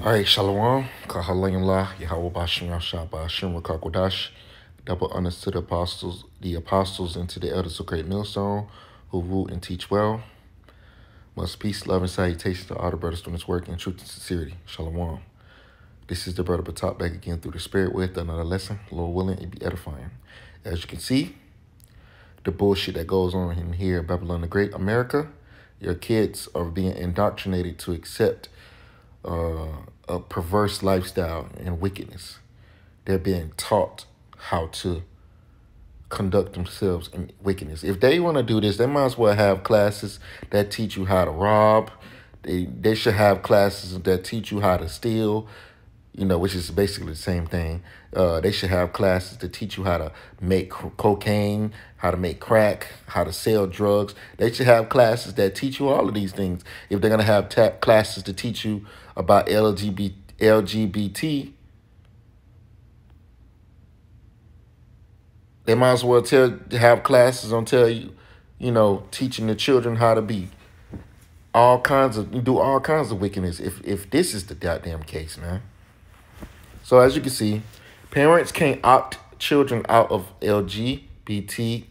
All right, Shalom, Kahalayimlah, Yahweh Bashim Yahshua Bashim Rakakwadash, double honors to the apostles, the apostles, and to the elders of Great Millstone, who rule and teach well. Must peace, love, and salutations to all the brothers doing this work in truth and sincerity. Shalom. This is the brother Batak back again through the spirit with another lesson, Lord willing, it be edifying. As you can see, the bullshit that goes on in here, Babylon the Great, America, your kids are being indoctrinated to accept uh, a perverse lifestyle and wickedness. They're being taught how to conduct themselves in wickedness. If they want to do this, they might as well have classes that teach you how to rob. They they should have classes that teach you how to steal, you know, which is basically the same thing. Uh, they should have classes to teach you how to make cocaine, how to make crack, how to sell drugs. They should have classes that teach you all of these things. If they're gonna have classes to teach you about LGBT, LGBT, they might as well tell have classes on tell you, you know, teaching the children how to be all kinds of you do all kinds of wickedness. If if this is the goddamn case, man. So as you can see, parents can't opt children out of LGBT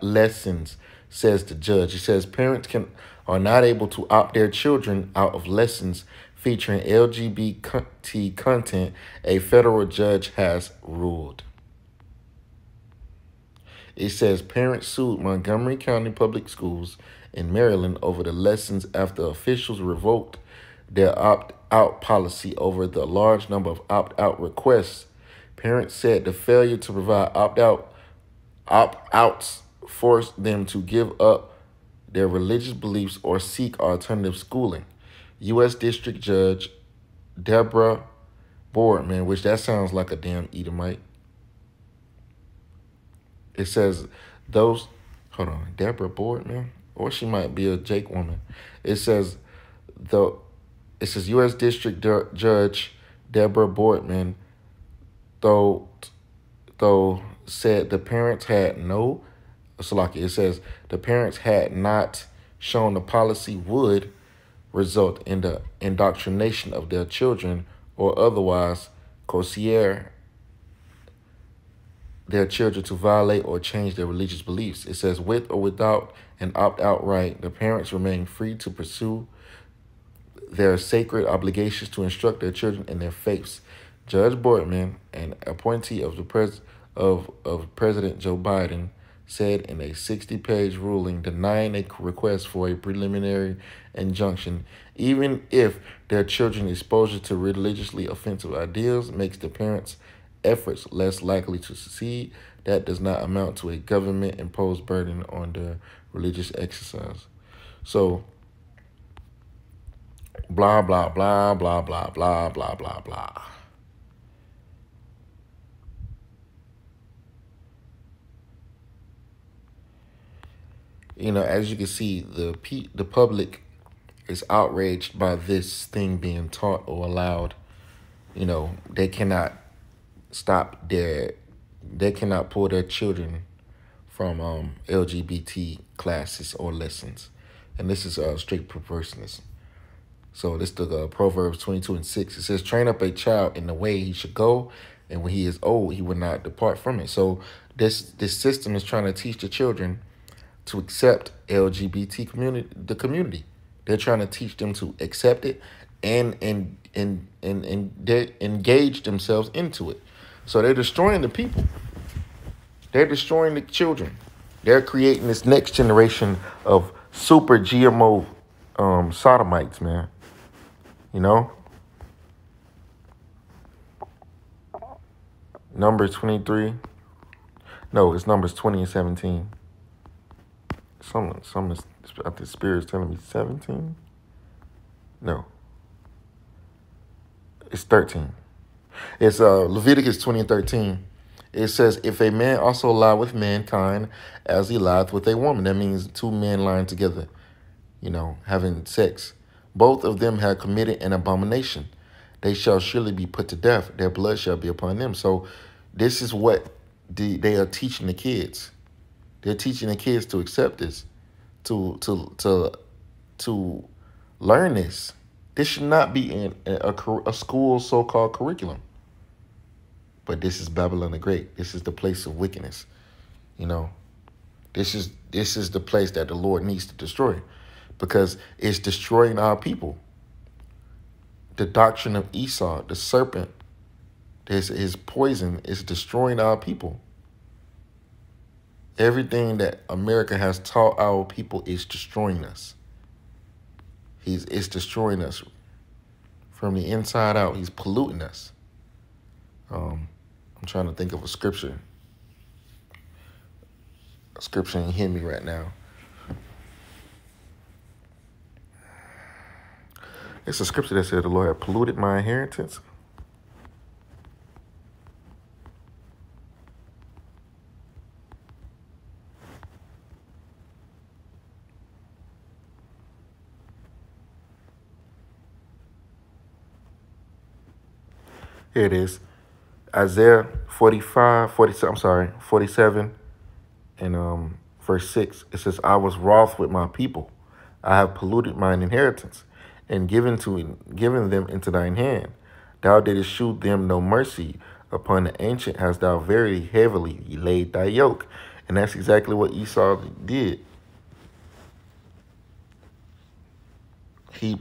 lessons, says the judge. He says parents can are not able to opt their children out of lessons featuring LGBT content, a federal judge has ruled. It says parents sued Montgomery County Public Schools in Maryland over the lessons after officials revoked their opt out policy over the large number of opt out requests. Parents said the failure to provide opt out opt outs forced them to give up their religious beliefs or seek alternative schooling. U.S. District Judge Deborah Boardman, which that sounds like a damn Edomite. It says those, hold on, Deborah Boardman, or she might be a Jake woman. It says the, it says U.S. District Judge Deborah Boardman, though, though said the parents had no, Salaki, it says the parents had not shown the policy would result in the indoctrination of their children or otherwise coerce their children to violate or change their religious beliefs. It says, with or without an opt out right, the parents remain free to pursue their sacred obligations to instruct their children in their faiths. Judge Boardman, an appointee of the pres of, of President Joe Biden, said in a 60 page ruling denying a request for a preliminary injunction, even if their children's exposure to religiously offensive ideals makes the parents' efforts less likely to succeed, that does not amount to a government imposed burden on their religious exercise. So, blah, blah, blah, blah, blah, blah, blah, blah, blah. You know, as you can see, the pe the public is outraged by this thing being taught or allowed. You know, they cannot stop their, they cannot pull their children from um, LGBT classes or lessons. And this is uh, straight perverseness. So this the uh, Proverbs 22 and 6. It says, train up a child in the way he should go, and when he is old, he will not depart from it. So this this system is trying to teach the children to accept LGBT community, the community. They're trying to teach them to accept it and and and and, and they engage themselves into it. So they're destroying the people. They're destroying the children. They're creating this next generation of super GMO um, sodomites, man. You know? Numbers 23. No, it's numbers 20 and 17 some some of the spirit is telling me 17 no. It's 13 it's uh leviticus 20 and 13 it says if a man also lie with mankind as he lieth with a woman that means two men lying together you know having sex. Both of them have committed an abomination. They shall surely be put to death. Their blood shall be upon them. So this is what the, they are teaching the kids they're teaching the kids to accept this, to to to to learn this. This should not be in a, a school so-called curriculum. But this is Babylon the Great. This is the place of wickedness. You know, this is this is the place that the Lord needs to destroy because it's destroying our people. The doctrine of Esau, the serpent, his, his poison is destroying our people. Everything that America has taught our people is destroying us. He's it's destroying us from the inside out. He's polluting us. Um, I'm trying to think of a scripture. A scripture ain't hit me right now. It's a scripture that said the Lord had polluted my inheritance. Here it is. Isaiah 45, 47, I'm sorry, 47 and um, verse 6. It says, I was wroth with my people. I have polluted mine inheritance and given to given them into thine hand. Thou didst shew them no mercy. Upon the ancient hast thou very heavily laid thy yoke. And that's exactly what Esau did. He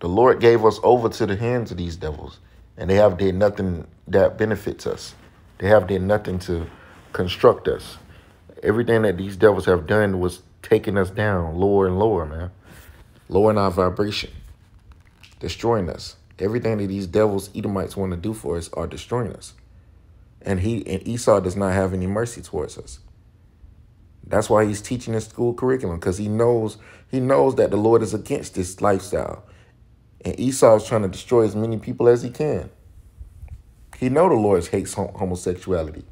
the Lord gave us over to the hands of these devils and they have did nothing that benefits us. They have did nothing to construct us. Everything that these devils have done was taking us down lower and lower, man. Lowering our vibration, destroying us. Everything that these devils, Edomites, want to do for us are destroying us. And he and Esau does not have any mercy towards us. That's why he's teaching his school curriculum, because he knows he knows that the Lord is against this lifestyle. And Esau is trying to destroy as many people as he can. He know the Lord hates homosexuality.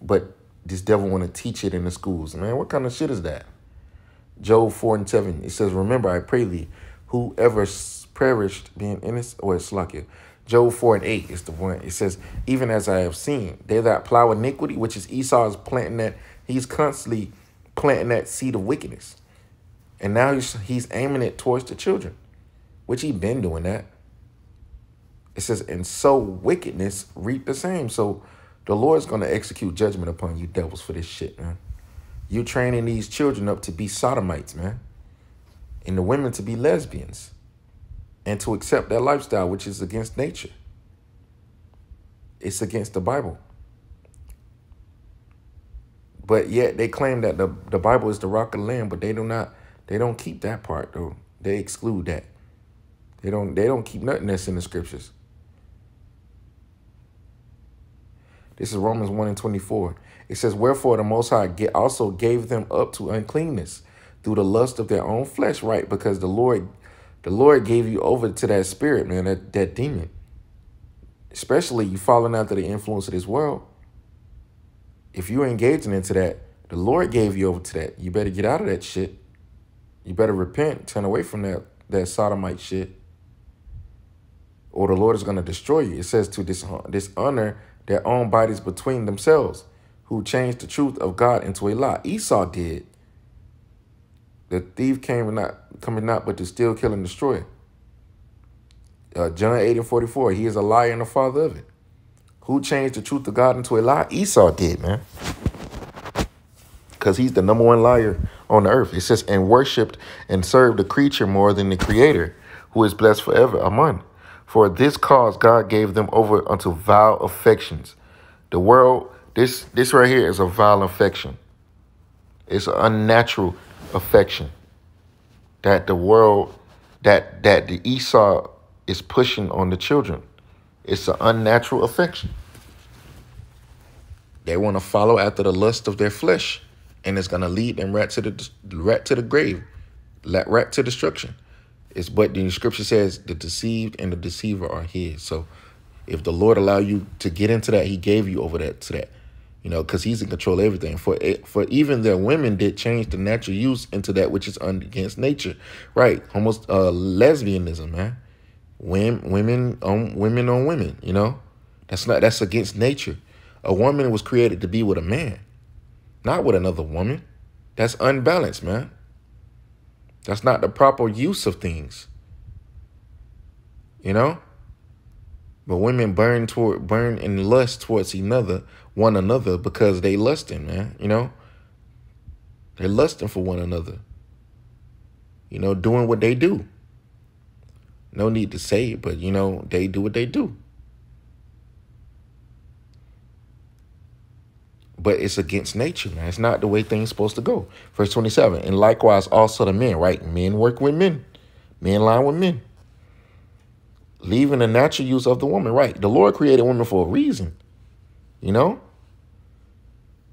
But this devil want to teach it in the schools. Man, what kind of shit is that? Job 4 and 7, it says, Remember, I pray thee, whoever perished being innocent, or it's like it. Job 4 and 8 is the one. It says, Even as I have seen, they that plow iniquity, which is Esau is planting that, he's constantly planting that seed of wickedness. And now he's, he's aiming it towards the children which he been doing that. It says, and so wickedness reap the same. So the Lord's going to execute judgment upon you devils for this shit, man. You training these children up to be sodomites, man. And the women to be lesbians. And to accept that lifestyle, which is against nature. It's against the Bible. But yet they claim that the, the Bible is the rock of the land, but they do not, they don't keep that part though. They exclude that. They don't they don't keep nothing that's in the scriptures. This is Romans 1 and 24. It says, Wherefore the Most High also gave them up to uncleanness through the lust of their own flesh, right? Because the Lord, the Lord gave you over to that spirit, man, that, that demon. Especially you falling after the influence of this world. If you're engaging into that, the Lord gave you over to that. You better get out of that shit. You better repent, turn away from that, that sodomite shit or the Lord is going to destroy you. It says to dishonor their own bodies between themselves, who changed the truth of God into a lie. Esau did. The thief came not coming not but to steal, kill, and destroy. Uh, John 8 and 44, he is a liar and the father of it. Who changed the truth of God into a lie? Esau did, man. Because he's the number one liar on the earth. It says, and worshipped and served the creature more than the creator, who is blessed forever. Amen. For this cause God gave them over unto vile affections. The world, this this right here is a vile affection. It's an unnatural affection that the world, that that the Esau is pushing on the children. It's an unnatural affection. They want to follow after the lust of their flesh, and it's going to lead them right to the right to the grave, right to destruction. It's but the scripture says the deceived and the deceiver are his. So if the Lord allow you to get into that, he gave you over that to that. You know, because he's in control of everything. For for even their women did change the natural use into that which is against nature. Right. Almost uh lesbianism, man. Women women on women on women, you know? That's not that's against nature. A woman was created to be with a man, not with another woman. That's unbalanced, man. That's not the proper use of things. You know? But women burn toward burn in lust towards another, one another, because they lusting, man. You know? They're lusting for one another. You know, doing what they do. No need to say it, but you know, they do what they do. But it's against nature, man. It's not the way things supposed to go. Verse 27. And likewise also the men, right? Men work with men. Men line with men leaving the natural use of the woman. Right. The Lord created women for a reason. You know?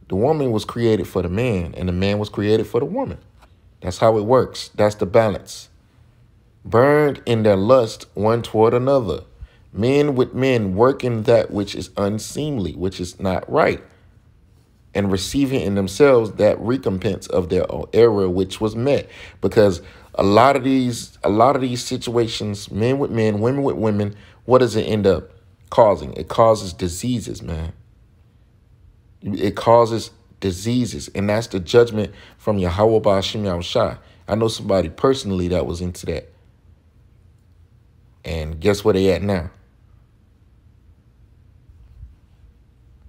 The woman was created for the man, and the man was created for the woman. That's how it works. That's the balance. Burned in their lust one toward another. Men with men working that which is unseemly, which is not right, and receiving in themselves that recompense of their error which was met. Because a lot of these a lot of these situations men with men women with women what does it end up causing? It causes diseases man. It causes diseases and that's the judgment from Yahweh Ba'ashim. I know somebody personally that was into that. And guess where they at now?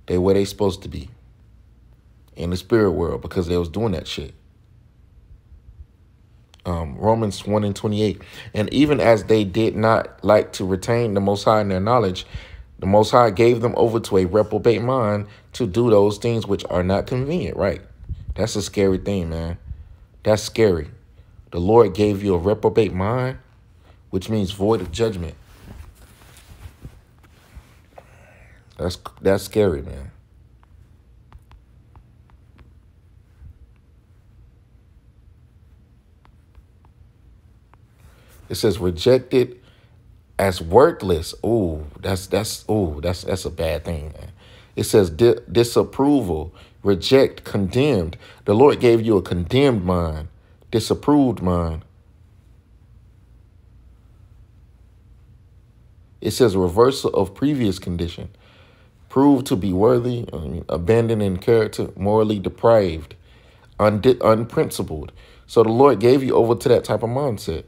They where they supposed to be in the spirit world because they was doing that shit um, Romans 1 and 28. And even as they did not like to retain the Most High in their knowledge, the Most High gave them over to a reprobate mind to do those things which are not convenient, right? That's a scary thing, man. That's scary. The Lord gave you a reprobate mind, which means void of judgment. That's that's scary, man. It says rejected as worthless. Oh, that's that's oh, that's that's a bad thing, man. It says di disapproval, reject, condemned. The Lord gave you a condemned mind, disapproved mind. It says reversal of previous condition, proved to be worthy, I mean, abandoned in character, morally depraved, unprincipled. So the Lord gave you over to that type of mindset.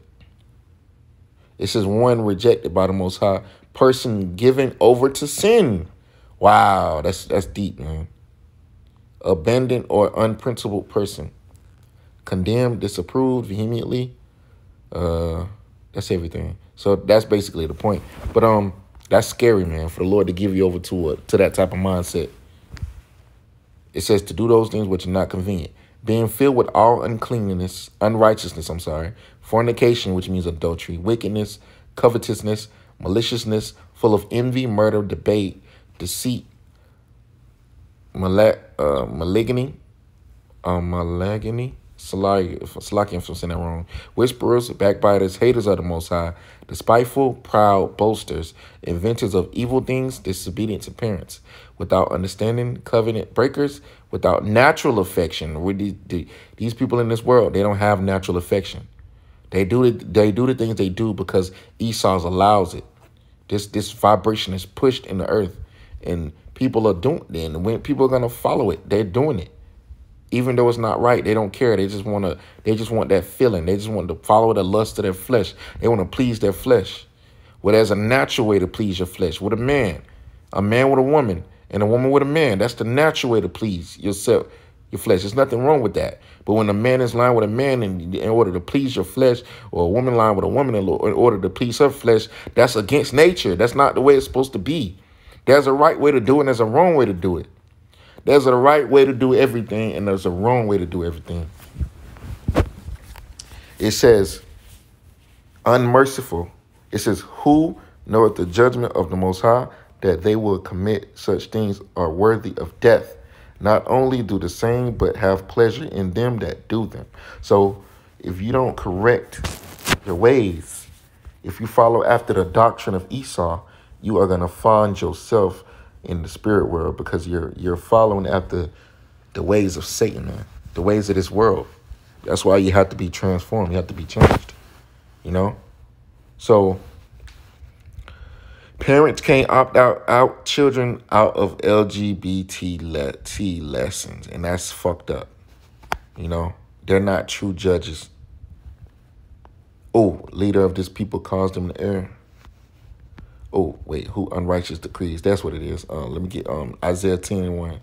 It says one rejected by the Most High, person given over to sin. Wow, that's that's deep, man. Abandoned or unprincipled person, condemned, disapproved vehemently. Uh, that's everything. So that's basically the point. But um, that's scary, man. For the Lord to give you over to a, to that type of mindset. It says to do those things which are not convenient being filled with all uncleanness, unrighteousness, I'm sorry, fornication, which means adultery, wickedness, covetousness, maliciousness, full of envy, murder, debate, deceit, mal uh, malignity, um, malignity, Salaki, if I'm saying that wrong. Whisperers, backbiters, haters of the Most High, despiteful, proud, boasters, inventors of evil things, disobedient to parents, without understanding, covenant breakers, without natural affection. These people in this world, they don't have natural affection. They do the, they do the things they do because Esau's allows it. This this vibration is pushed in the earth, and people are doing. And when people are gonna follow it, they're doing it even though it's not right, they don't care. They just want to. They just want that feeling. They just want to follow the lust of their flesh. They want to please their flesh. Well, there's a natural way to please your flesh with a man, a man with a woman, and a woman with a man. That's the natural way to please yourself, your flesh. There's nothing wrong with that. But when a man is lying with a man in, in order to please your flesh, or a woman lying with a woman in order to please her flesh, that's against nature. That's not the way it's supposed to be. There's a right way to do it, and there's a wrong way to do it. There's a right way to do everything, and there's a wrong way to do everything. It says, unmerciful. It says, who knoweth the judgment of the Most High, that they will commit such things are worthy of death. Not only do the same, but have pleasure in them that do them. So if you don't correct your ways, if you follow after the doctrine of Esau, you are going to find yourself in the spirit world because you're you're following after the the ways of Satan, man, the ways of this world. That's why you have to be transformed. You have to be changed. You know? So parents can't opt out out children out of LGBT T lessons, and that's fucked up. You know? They're not true judges. Oh, leader of this people caused them to error. Oh, wait, who unrighteous decrees. That's what it is. Uh, let me get um Isaiah 10 and 1.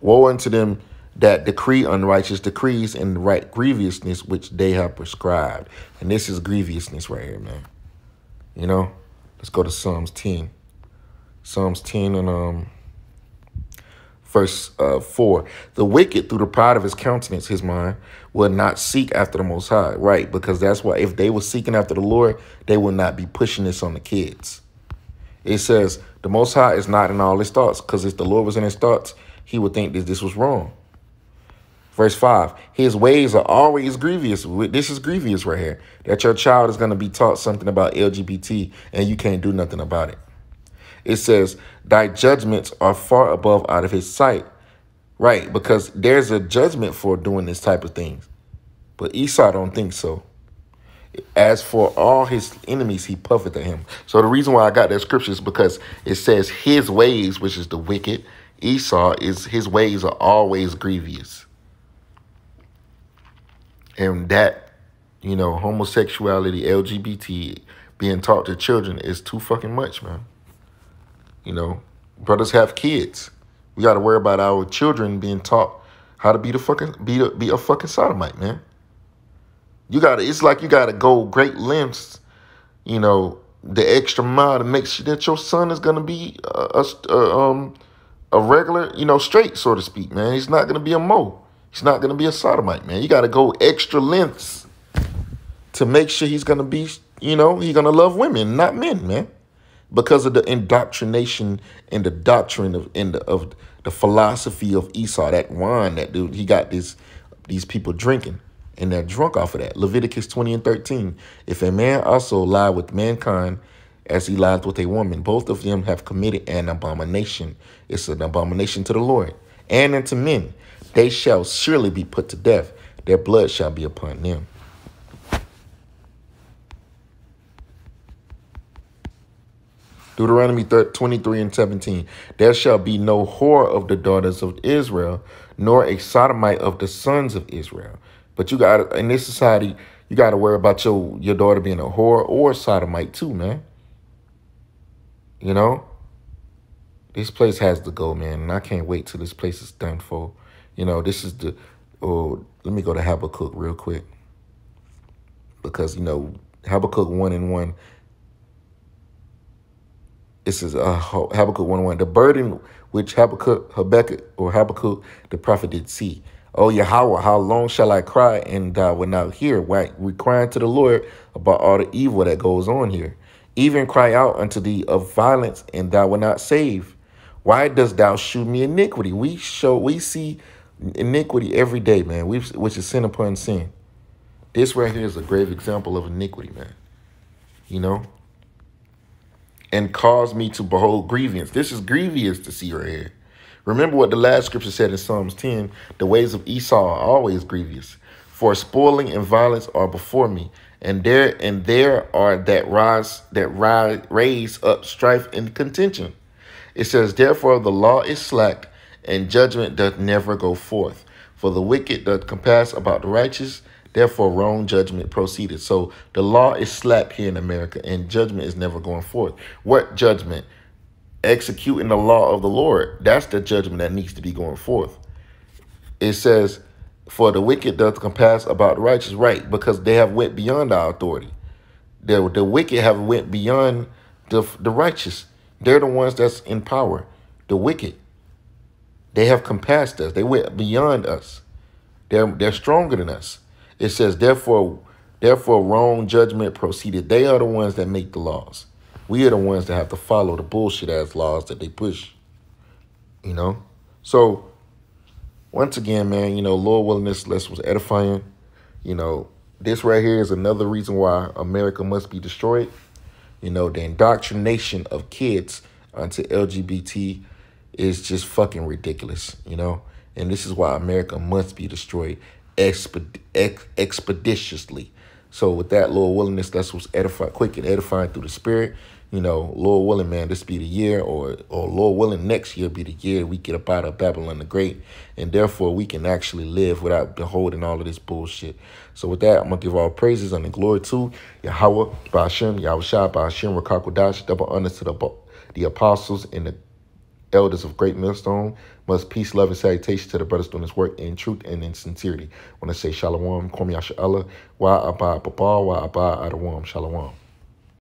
Woe unto them that decree unrighteous decrees and right grievousness which they have prescribed. And this is grievousness right here, man. You know? Let's go to Psalms 10. Psalms 10 and um verse uh, 4 the wicked through the pride of his countenance his mind will not seek after the most high. Right because that's why if they were seeking after the lord they would not be pushing this on the kids. It says the most high is not in all his thoughts because if the lord was in his thoughts he would think that this was wrong. Verse 5 his ways are always grievous. This is grievous right here that your child is going to be taught something about lgbt and you can't do nothing about it it says, Thy judgments are far above out of his sight. Right, because there's a judgment for doing this type of things. But Esau don't think so. As for all his enemies, he puffeth at him. So the reason why I got that scripture is because it says his ways, which is the wicked, Esau is his ways are always grievous. And that, you know, homosexuality, LGBT, being taught to children is too fucking much, man. You know, brothers have kids. We got to worry about our children being taught how to be the fucking be a, be a fucking sodomite, man. You got to. It's like you got to go great lengths, you know, the extra mile to make sure that your son is gonna be a, a, a um a regular, you know, straight so to speak, man. He's not gonna be a mo. He's not gonna be a sodomite, man. You got to go extra lengths to make sure he's gonna be, you know, he's gonna love women, not men, man because of the indoctrination and the doctrine of in the of the philosophy of Esau, that wine that dude he got this these people drinking and they're drunk off of that. Leviticus 20 and 13. If a man also lie with mankind as he lies with a woman, both of them have committed an abomination. It's an abomination to the Lord and unto men. They shall surely be put to death. Their blood shall be upon them. Deuteronomy 23 and 17. There shall be no whore of the daughters of Israel, nor a sodomite of the sons of Israel. But you got in this society, you got to worry about your, your daughter being a whore or a sodomite too, man. You know? This place has to go, man. And I can't wait till this place is done for. You know, this is the... Oh, let me go to Habakkuk real quick. Because, you know, Habakkuk 1 and 1 this is uh, Habakkuk 1:1. the burden which Habakkuk, Habakkuk, or Habakkuk the prophet did see. Oh Yahweh, how long shall I cry and thou wilt not hear? Why we crying to the Lord about all the evil that goes on here. Even cry out unto thee of violence, and thou wilt not save. Why dost thou shew me iniquity? We show we see iniquity every day, man. We which is sin upon sin. This right here is a grave example of iniquity, man. You know? And caused me to behold grievance. This is grievous to see right here. Remember what the last scripture said in Psalms 10, the ways of Esau are always grievous. For spoiling and violence are before me, and there and there are that rise that rise raise up strife and contention. It says, Therefore the law is slack, and judgment doth never go forth. For the wicked doth compass about the righteous, Therefore, wrong judgment proceeded. So the law is slapped here in America, and judgment is never going forth. What judgment? Executing the law of the Lord. That's the judgment that needs to be going forth. It says, For the wicked doth compass about the righteous, right? Because they have went beyond our authority. The, the wicked have went beyond the, the righteous. They're the ones that's in power. The wicked. They have compassed us. They went beyond us. They're, they're stronger than us. It says, therefore, therefore wrong judgment proceeded. They are the ones that make the laws. We are the ones that have to follow the bullshit ass laws that they push. You know? So once again, man, you know, Lord willing this lesson was edifying. You know, this right here is another reason why America must be destroyed. You know, the indoctrination of kids onto LGBT is just fucking ridiculous, you know? And this is why America must be destroyed exped ex expeditiously. So with that, Lord willingness, that's what's edifying, quick and edifying through the Spirit. you know, Lord willing, man, this be the year, or or Lord willing, next year be the year we get up out of Babylon the Great, and therefore we can actually live without beholding all of this bullshit. So with that, I'm gonna give all praises and the glory to Yahweh, Ba'ashem, Yahweh Shah, Ba'ashem, Rakakwadash, double honors to the the apostles and the elders of Great Millstone. Must peace, love, and salutation to the brothers doing this work in truth and in sincerity. I say shalom, kwam yasha Allah, wa abba baba, wa abba adawam, shalom.